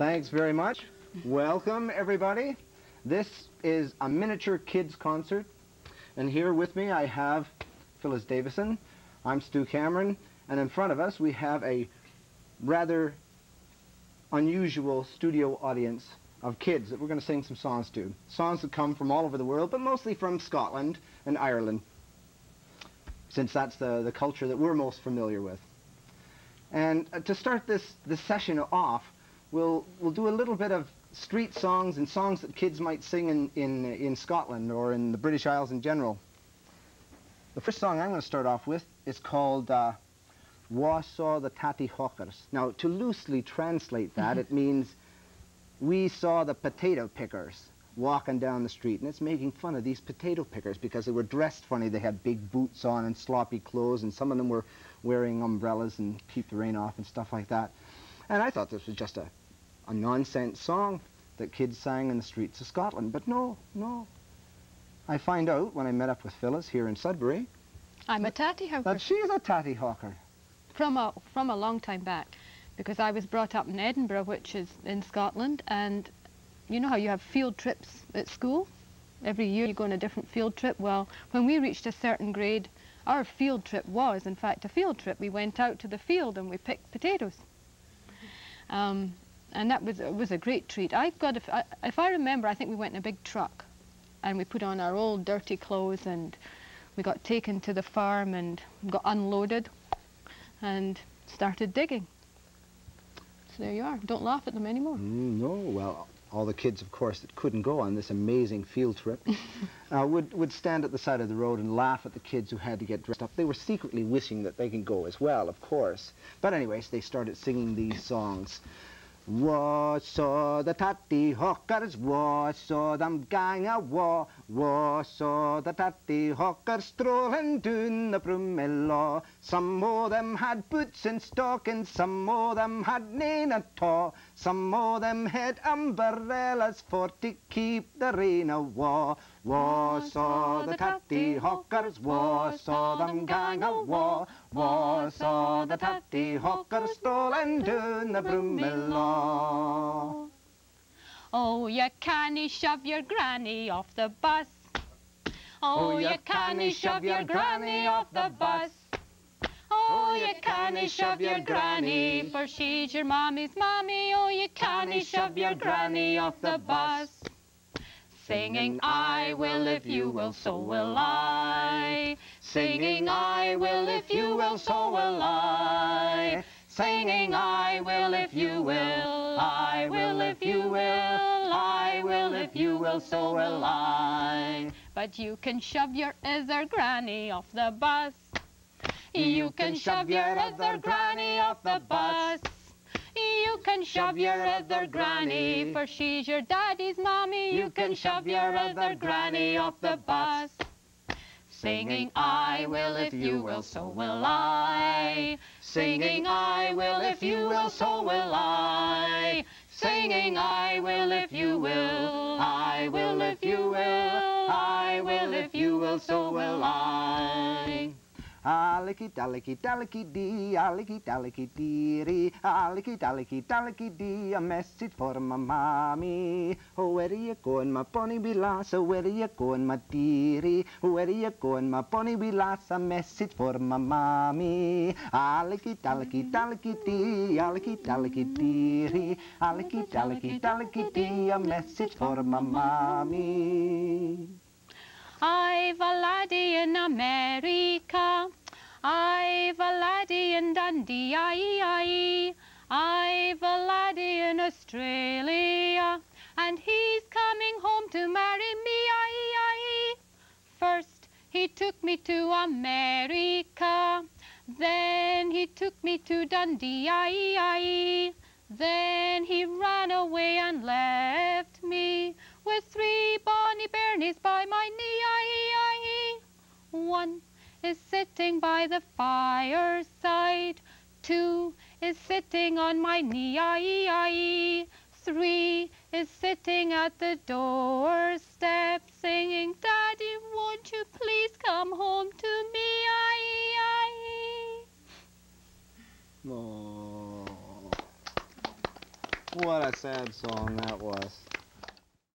Thanks very much. Welcome, everybody. This is a miniature kids concert. And here with me I have Phyllis Davison. I'm Stu Cameron. And in front of us we have a rather unusual studio audience of kids that we're going to sing some songs to. Songs that come from all over the world, but mostly from Scotland and Ireland, since that's the, the culture that we're most familiar with. And uh, to start this, this session off, we'll, we'll do a little bit of street songs and songs that kids might sing in, in, in Scotland or in the British Isles in general. The first song I'm going to start off with is called uh, Wha Saw the Tattie Howkers. Now, to loosely translate that, it means we saw the potato pickers walking down the street, and it's making fun of these potato pickers because they were dressed funny. They had big boots on and sloppy clothes, and some of them were wearing umbrellas and keep the rain off and stuff like that. And I thought this was just a, a nonsense song that kids sang in the streets of Scotland. But no, no. I find out when I met up with Phyllis here in Sudbury I'm a tatty hawker that she's a tatty hawker. from a from a long time back, because I was brought up in Edinburgh, which is in Scotland, and you know how you have field trips at school. Every year you go on a different field trip. Well, when we reached a certain grade, our field trip was, in fact, a field trip. We went out to the field and we picked potatoes. Um, and that was, it was a great treat. I've got, if I, if I remember, I think we went in a big truck and we put on our old dirty clothes and we got taken to the farm and got unloaded and started digging. So there you are. Don't laugh at them anymore. Mm, no, well, all the kids, of course, that couldn't go on this amazing field trip uh, would, would stand at the side of the road and laugh at the kids who had to get dressed up. They were secretly wishing that they could go as well, of course. But anyways, they started singing these songs. Wa saw the tatty hawkers, wa saw them gang a wa, wa saw the tatty hawkers strolling down the Broomielaw. Some o' them had boots and stockings, some o' them had nane at all. Some o' them had umbrellas for to keep the rain awa. Wa saw the tatty hawkers, wa saw them gang a war. wa saw the tatty hawkers stole and down the Broomielaw. Oh, you can't shove your granny off the bus. Oh, oh you can't shove your granny off the bus. Oh, oh, you can't shove your granny, for she's your mommy's mommy. Oh, you can't shove your granny off the bus. Singing, I will if you will, so will I. Singing, I will if you will, so will I. Singing, I will if you will, I will if you will, I will if you will, so will I. But you can shove your other granny off the bus. You can shove your other granny off the bus. You can shove your other granny, for she's your daddy's mommy. You can shove your other granny off the bus. Singing, I will if you will, so will I. Singing, I will if you will, so will I. Singing, I will if you will, I will if you will, I will if you will, so will I. Alicky dalicky dalicky dee, alicky dalicky dee, alicky dalicky dalicky dee, a message for my mommy. Oh, where are you going, my bonny wee lass? Oh, where are you going, my dearie? Oh, where are you going, my bonny wee lass? A message for my mommy. Alicky dalicky dalicky dee, alicky dalicky dee, alicky dalicky dalicky dee, a message for my mommy. I've a laddie in I've a laddie in Dundee, aye. I've a laddie in Australia, and he's coming home to marry me. First he took me to America, then he took me to Dundee, aye. Then he ran away and left me with three bonny bairnies by my knee, aye. One is sitting by the fireside, two is sitting on my knee, aye. Three is sitting at the doorstep singing, Daddy, won't you please come home to me, aye. Oh. What a sad song that was.